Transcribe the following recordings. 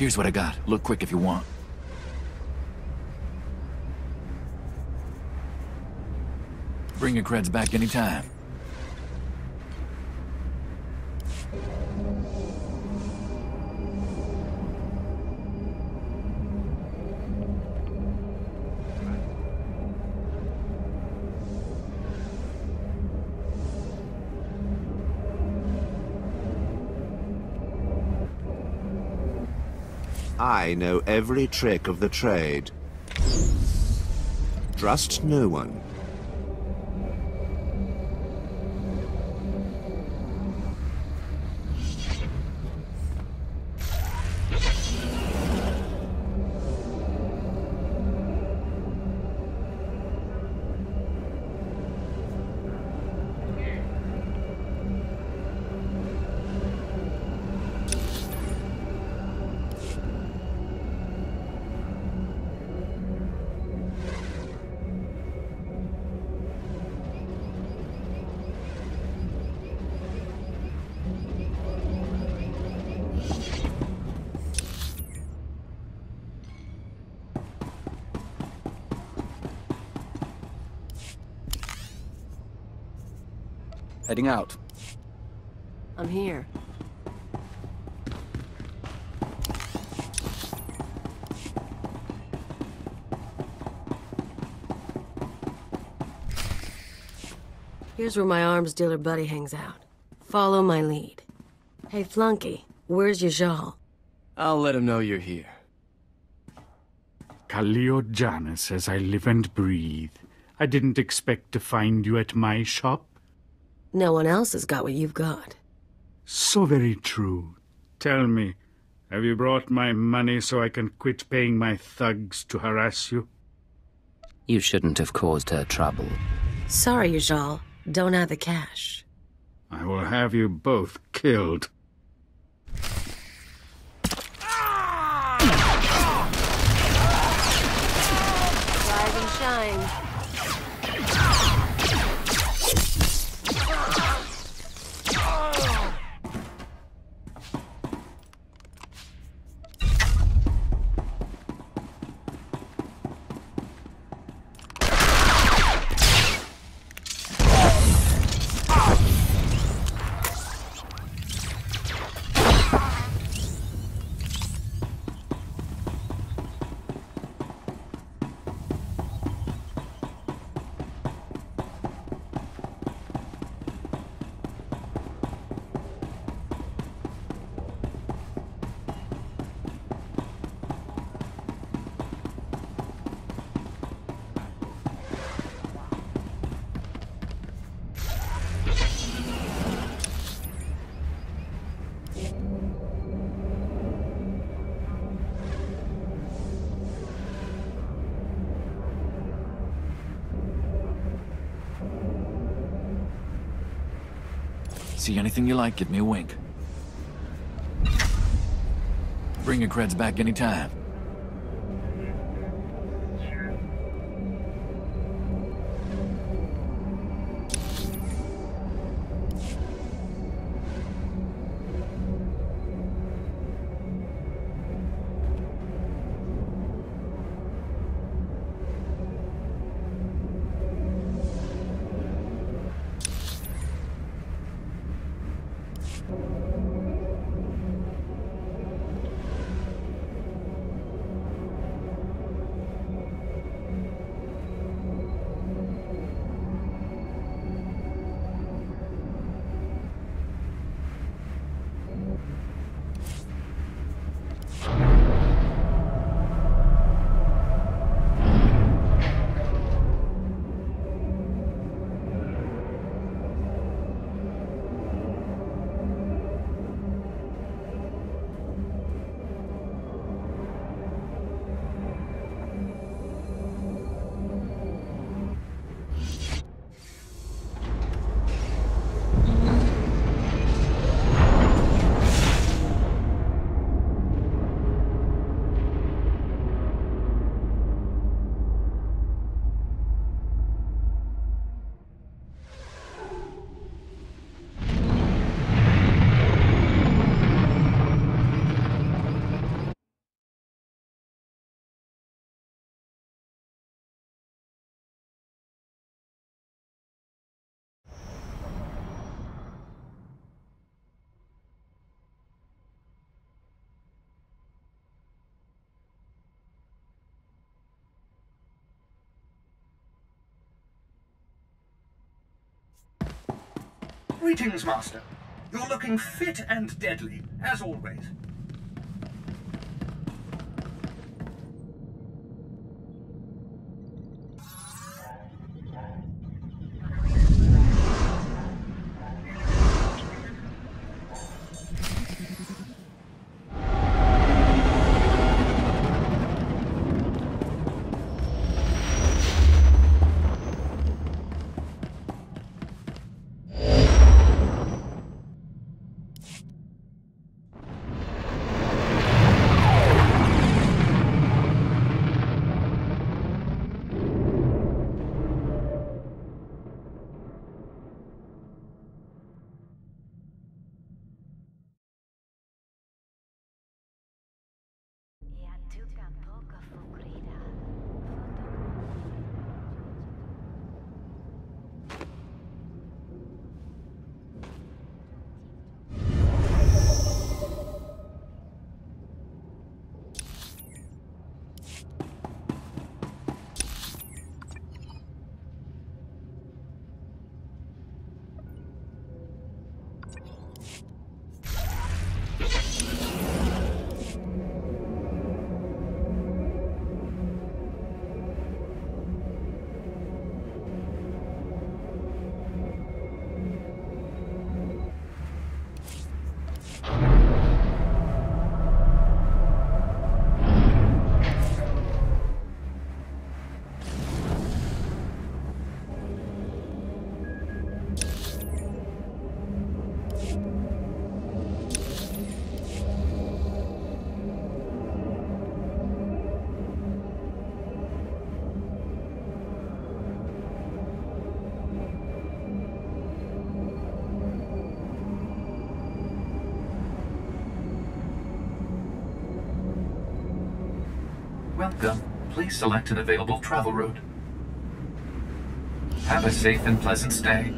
Here's what I got. Look quick if you want. Bring your creds back anytime. I know every trick of the trade. Trust no one. Heading out. I'm here. Here's where my arms dealer buddy hangs out. Follow my lead. Hey, Flunky, where's Yajal? I'll let him know you're here. Kaliyo Djannis, as I live and breathe. I didn't expect to find you at my shop. No one else has got what you've got. So very true. Tell me, have you brought my money so I can quit paying my thugs to harass you? You shouldn't have caused her trouble. Sorry, Yajal. Don't have the cash. I will have you both killed. See anything you like, give me a wink. Bring your creds back anytime. Greetings, Master. You're looking fit and deadly, as always. Welcome. Please select an available travel route. Have a safe and pleasant stay.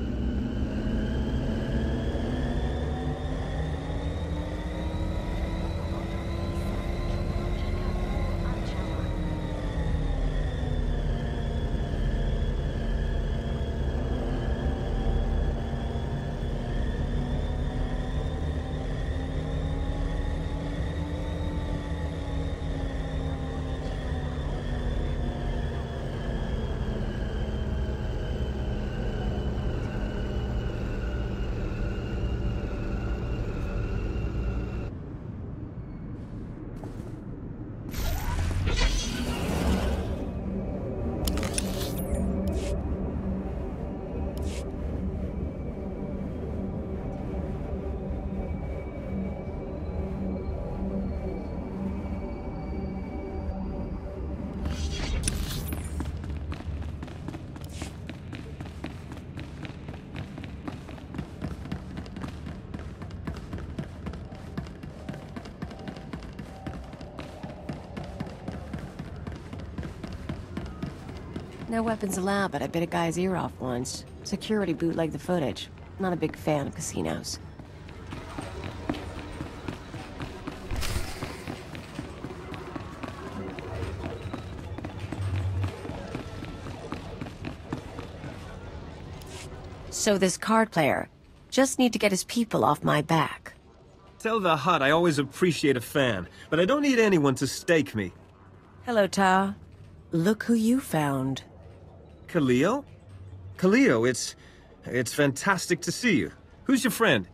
No weapons allowed, but I bit a guy's ear off once. Security bootlegged the footage. Not a big fan of casinos. So this card player, just need to get his people off my back. Tell the Hutt I always appreciate a fan, but I don't need anyone to stake me. Hello, Ta. Look who you found. Kaliyo? Kaliyo, it's... it's fantastic to see you. Who's your friend?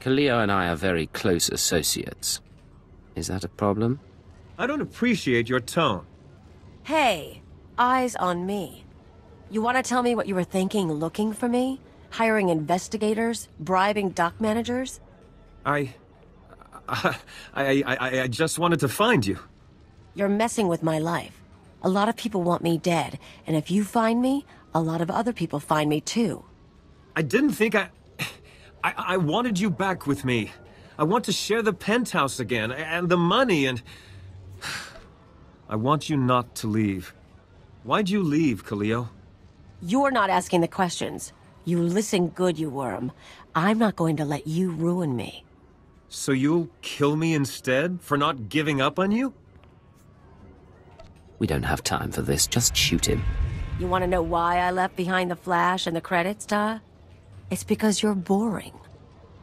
Kaliyo and I are very close associates. Is that a problem? I don't appreciate your tone. Hey, eyes on me. You want to tell me what you were thinking looking for me? Hiring investigators? Bribing dock managers? I... I, I, I, I just wanted to find you. You're messing with my life. A lot of people want me dead, and if you find me, a lot of other people find me too. I didn't think I... I, I wanted you back with me. I want to share the penthouse again, and the money, and... I want you not to leave. Why'd you leave, Kaliyo? You're not asking the questions. You listen good, you worm. I'm not going to let you ruin me. So you'll kill me instead, for not giving up on you? We don't have time for this. Just shoot him. You want to know why I left behind the flash and the credits, Ta? It's because you're boring.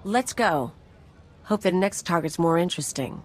Let's go. Hope the next target's more interesting.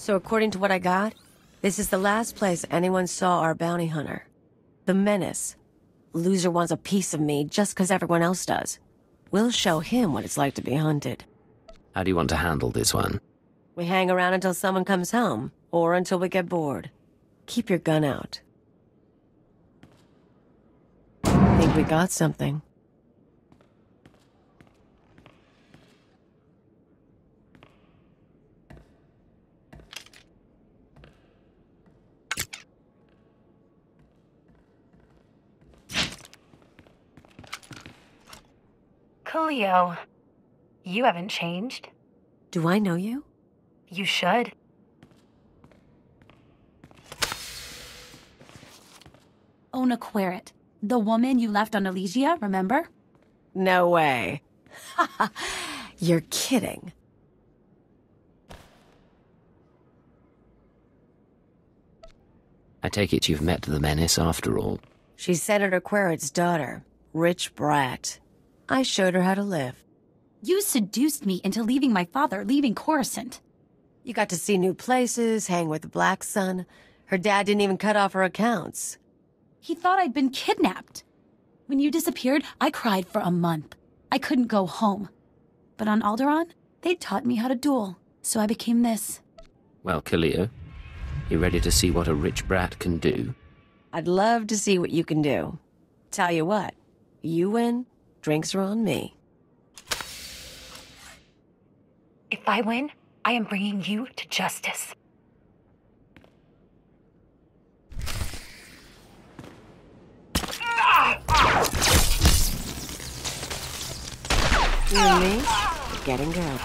So according to what I got, this is the last place anyone saw our bounty hunter. The Menace. Loser wants a piece of me just because everyone else does. We'll show him what it's like to be hunted. How do you want to handle this one? We hang around until someone comes home, or until we get bored. keep your gun out. Think we got something. Cleo, you haven't changed. Do I know you? You should. Ona Querret, the woman you left on Elysia, remember? No way. You're kidding. I take it you've met the menace after all. She's Senator Querret's daughter. Rich brat. I showed her how to live. You seduced me into leaving my father, leaving Coruscant. You got to see new places, hang with the Black Sun. Her dad didn't even cut off her accounts. He thought I'd been kidnapped. When you disappeared, I cried for a month. I couldn't go home. But on Alderaan, they taught me how to duel, so I became this. Well, Kaliyo, you ready to see what a rich brat can do? I'd love to see what you can do. Tell you what, you win, drinks are on me. If I win, I am bringing you to justice. You and me, getting good.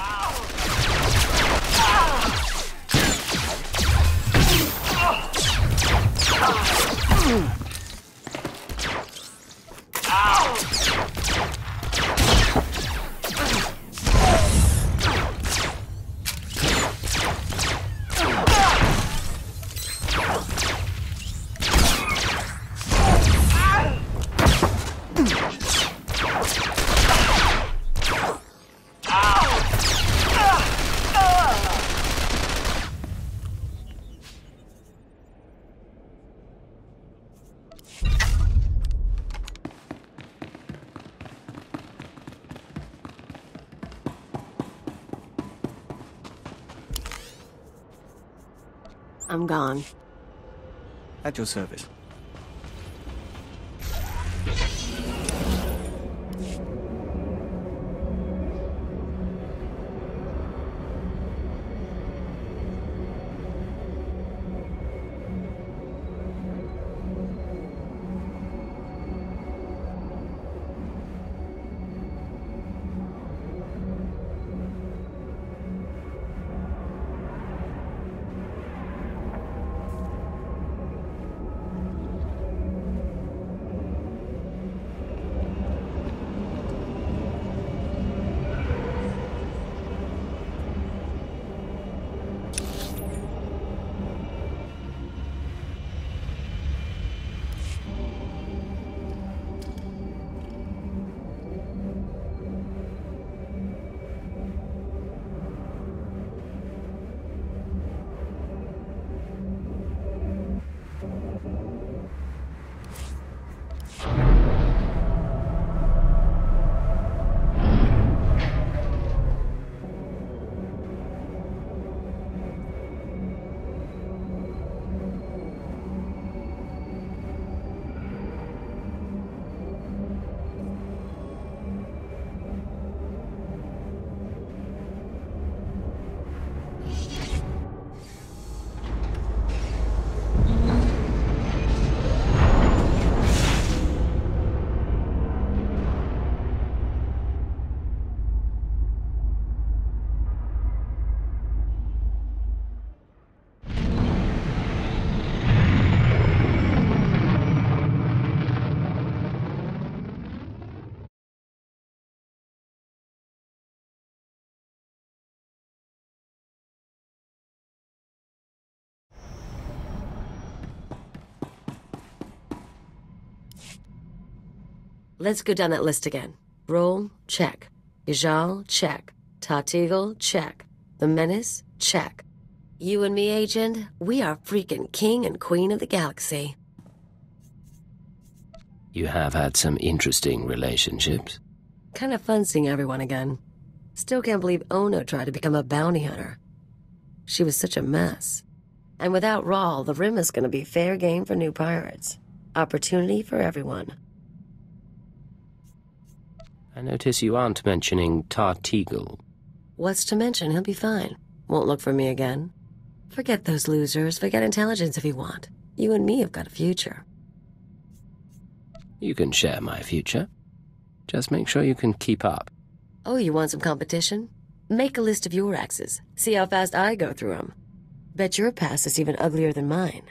Gone. At your service. Let's go down that list again. Roll, check. Ijal, check. Tatigel, check. The Menace, check. You and me, Agent, we are freaking king and queen of the galaxy. You have had some interesting relationships. Kind of fun seeing everyone again. Still can't believe Ona tried to become a bounty hunter. She was such a mess. And without Rawl, the Rim is gonna be fair game for new pirates. Opportunity for everyone. I notice you aren't mentioning Tar Teagle. What's to mention? He'll be fine. Won't look for me again. Forget those losers. Forget intelligence if you want. You and me have got a future. You can share my future. Just make sure you can keep up. Oh, you want some competition? Make a list of your axes. See how fast I go through them. Bet your past is even uglier than mine.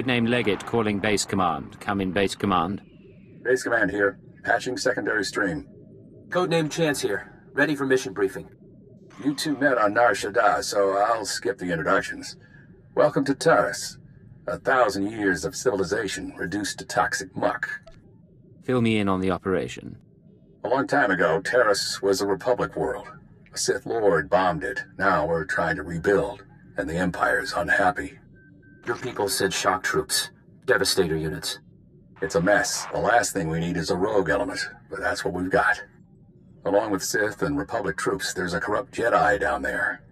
Codename Leggett calling base command. Come in base command. Base command here. Patching secondary stream. Codename Chance here. Ready for mission briefing. You two met on Nar Shaddaa, so I'll skip the introductions. Welcome to Taris. A thousand years of civilization reduced to toxic muck. Fill me in on the operation. A long time ago, Taris was a Republic world. A Sith Lord bombed it. Now we're trying to rebuild, and the Empire's unhappy. Your people said shock troops. Devastator units. It's a mess. The last thing we need is a rogue element, but that's what we've got. Along with Sith and Republic troops, there's a corrupt Jedi down there.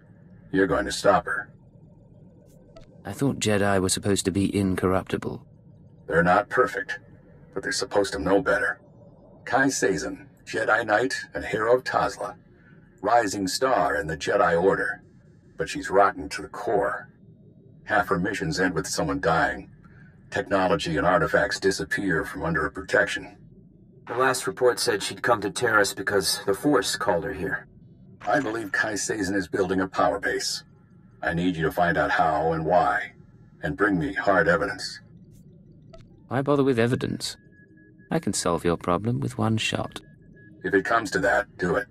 You're going to stop her. I thought Jedi were supposed to be incorruptible. They're not perfect, but they're supposed to know better. Kai Sazen, Jedi Knight and hero of Tazla. Rising star in the Jedi Order. But she's rotten to the core. Half her missions end with someone dying. Technology and artifacts disappear from under her protection. The last report said she'd come to Taris because the Force called her here. I believe Kai Sazen is building a power base. I need you to find out how and why, and bring me hard evidence. Why bother with evidence? I can solve your problem with one shot. If it comes to that, do it.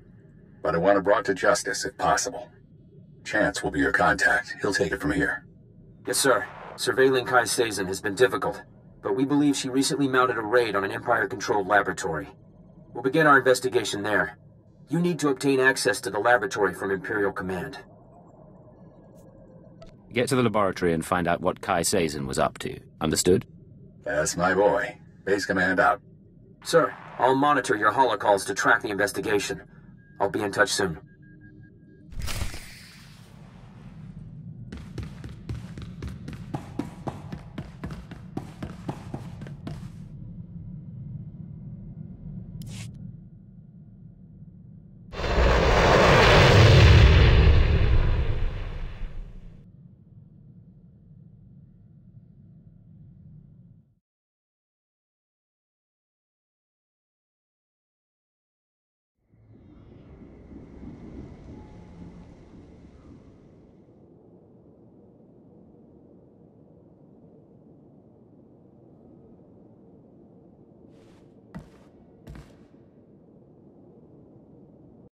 But I want her brought to justice if possible. Chance will be your contact. He'll take it from here. Yes, sir. Surveilling Kai Sazen has been difficult, but we believe she recently mounted a raid on an Empire-controlled laboratory. We'll begin our investigation there. You need to obtain access to the laboratory from Imperial Command. Get to the laboratory and find out what Kai Sazen was up to. Understood? That's my boy. Base command out. Sir, I'll monitor your holocalls to track the investigation. I'll be in touch soon.